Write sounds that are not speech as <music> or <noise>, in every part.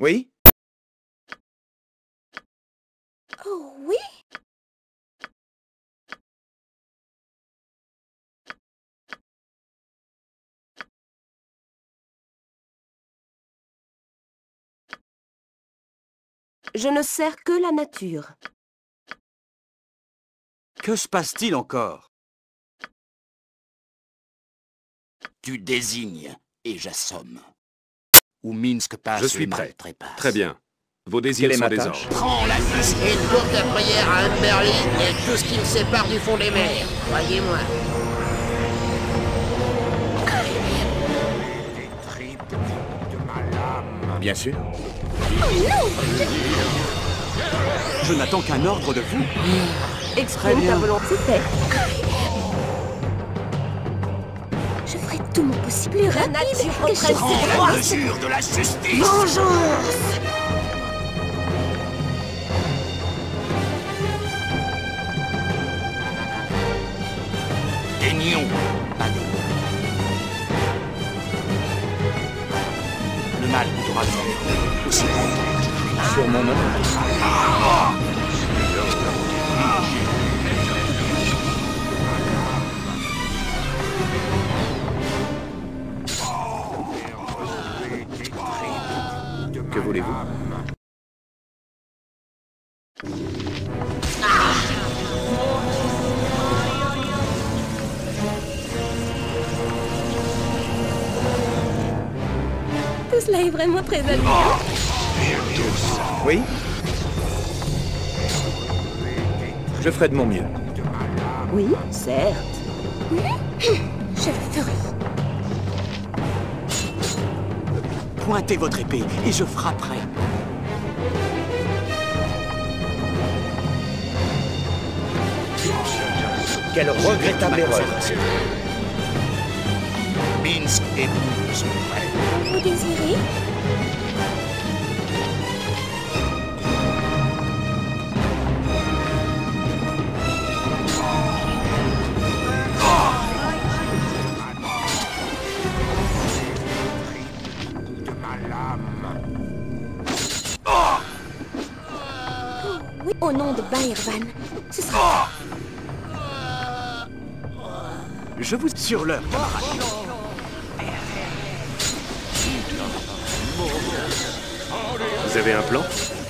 Oui? Oh oui? Je ne sers que la nature. Que se passe-t-il encore? Tu désignes et j'assomme. Où Minsk passe, Je suis prêt. trépasse. Très bien. Vos désirs sont ma des ordres. Prends la liste Une courte prière à Humberly et tout ce qui me sépare du fond des mers. Croyez-moi. Bien sûr. Je n'attends qu'un ordre de vous. Exprime ta volonté. Mon possible. Plus rapide. que je Prends la mesure de la justice. Vengeance. Daignons Le mal voudra faire aussi longtemps. Sur mon honneur. Vraiment très amusant. Oui Je ferai de mon mieux. Oui, certes. <coughs> Je le ferai. Pointez votre épée et je frapperai. Quelle regrettable erreur. Minsk et vous sont prêts. Vous désirez? Oh, oui, au nom de Baervan. Ce sera... Je vous... Sur l'heure, camarade. Vous avez un plan?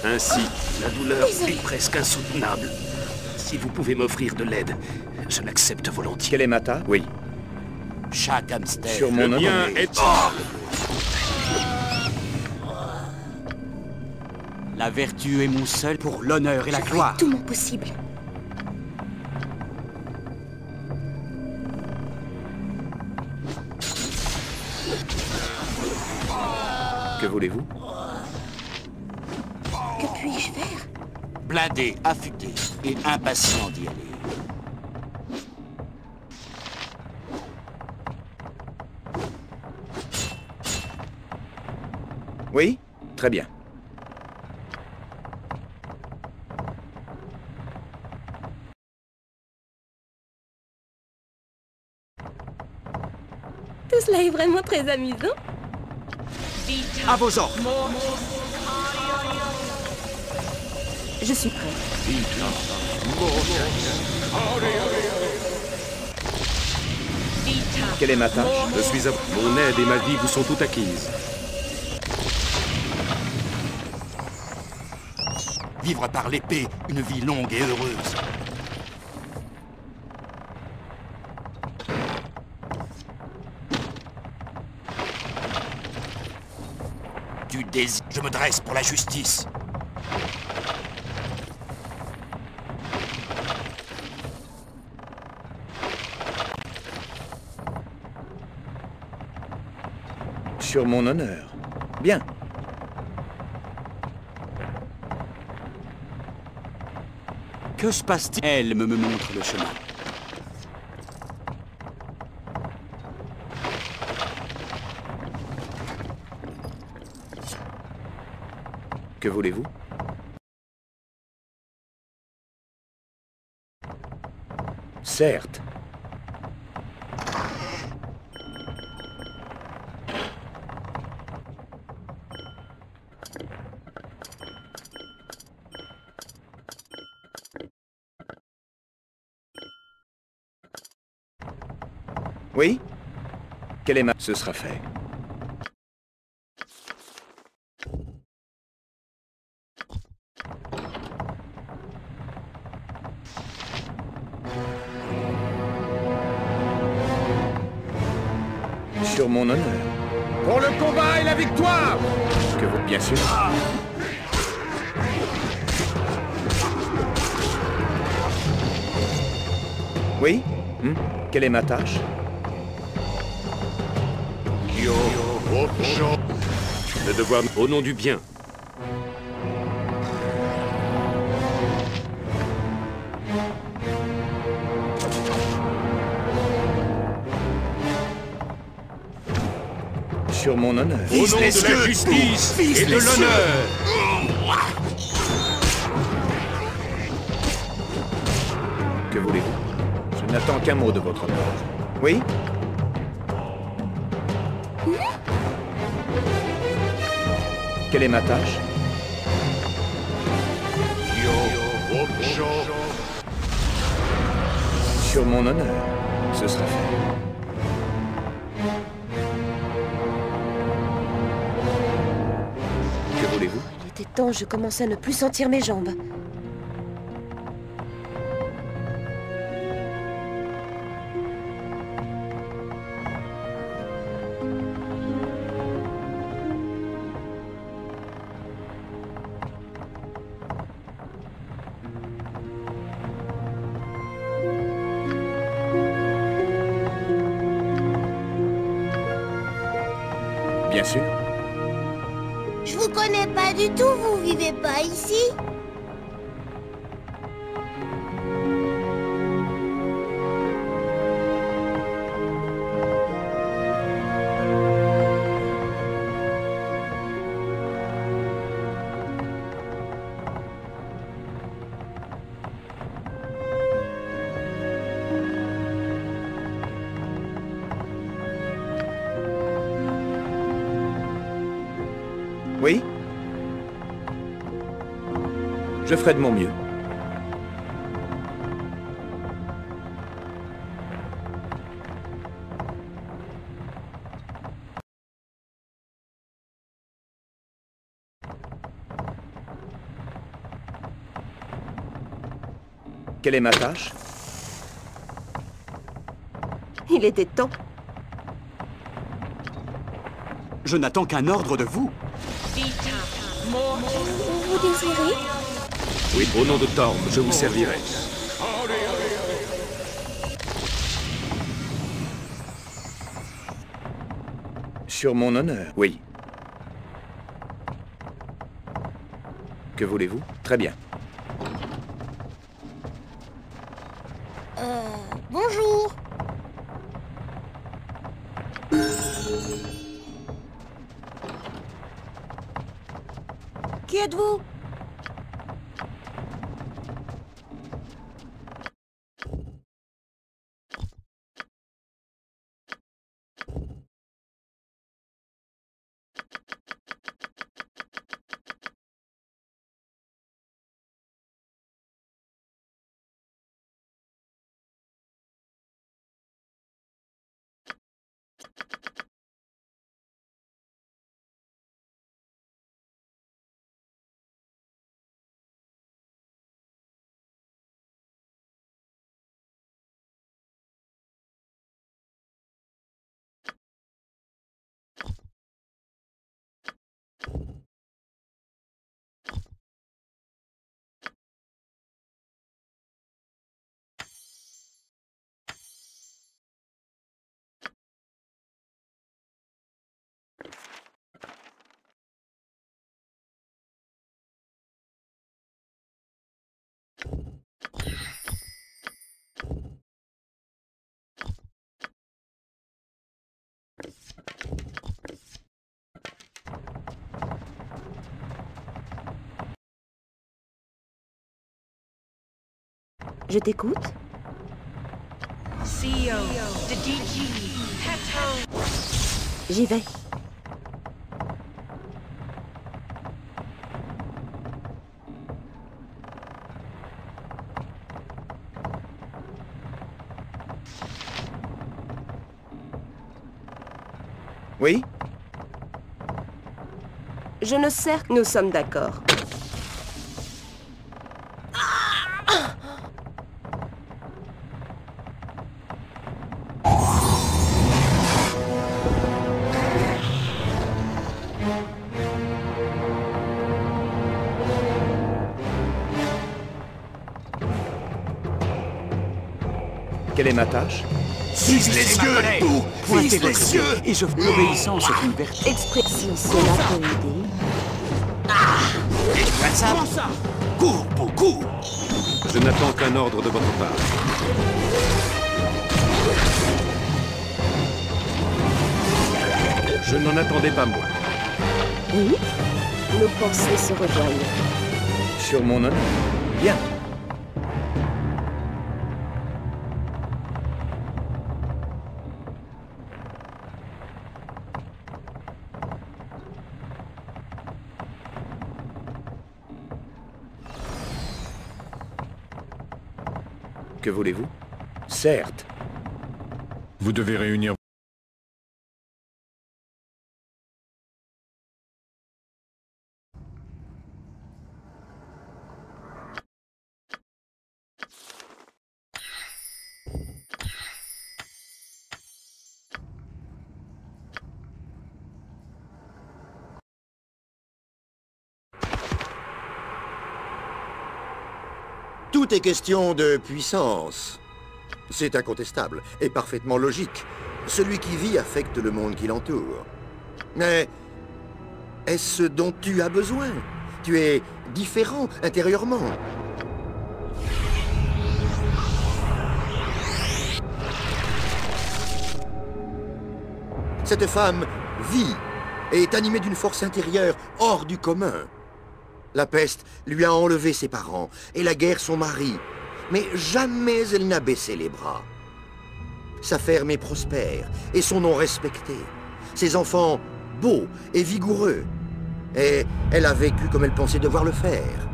Ainsi, La douleur Désolé. est presque insoutenable. Si vous pouvez m'offrir de l'aide, je l'accepte volontiers. Quelle est ma tâche? Oui. Chaque hamster. Sur mon Le est... La vertu est mon seul pour l'honneur et la Je gloire. tout mon possible. Que voulez-vous Que puis-je faire Blindé, affûté et impatient d'y aller. Oui Très bien. Tout cela est vraiment très amusant. À vos ordres. Je suis prêt. Quelle est ma tâche Je suis à... Mon aide et ma vie vous sont toutes acquises. Vivre par l'épée une vie longue et heureuse. Du désir. Je me dresse pour la justice. Sur mon honneur. Bien. Que se passe-t-il? Elle me, me montre le chemin. Que voulez-vous? Certes. Oui? Quelle est ma... Ce sera fait. Sur mon honneur. Pour le combat et la victoire Que vous... Bien sûr. Oui Hmm Quelle est ma tâche? Le devoir au nom du bien. Sur mon honneur. Au nom de la justice et de l'honneur Que voulez-vous? Je n'attends qu'un mot de votre part. Oui? Quelle est ma tâche? Sur mon honneur, ce sera fait. Je commençais à ne plus sentir mes jambes. Bien sûr. Je vous connais pas du tout, vous vivez pas ici Je ferai de mon mieux. Quelle est ma tâche? Il était temps. Je n'attends qu'un ordre de vous. Vous désirez? Oui, au nom de Torm, je vous servirai. Sur mon honneur, oui. Que voulez-vous? Très bien. Je t'écoute. J'y vais. Oui? Je ne sers que nous sommes d'accord. Quelle est ma tâche Vise les yeux, tout Pointez Vise les yeux et je l'obéissance est une vertu. Expression, cela peut aider. Et ça Cours, beau, cours Je n'attends qu'un ordre de votre part. Je n'en attendais pas moins. Oui Nos pensées se rejoignent. Sur mon honneur. Bien. Que voulez-vous? Certes. Vous devez réunir... Tout est question de puissance. C'est incontestable et parfaitement logique. Celui qui vit affecte le monde qui l'entoure. Mais est-ce ce dont tu as besoin? Tu es différent intérieurement. Cette femme vit et est animée d'une force intérieure hors du commun. La peste lui a enlevé ses parents et la guerre son mari. Mais jamais elle n'a baissé les bras. Sa ferme est prospère et son nom respecté. Ses enfants beaux et vigoureux. Et elle a vécu comme elle pensait devoir le faire.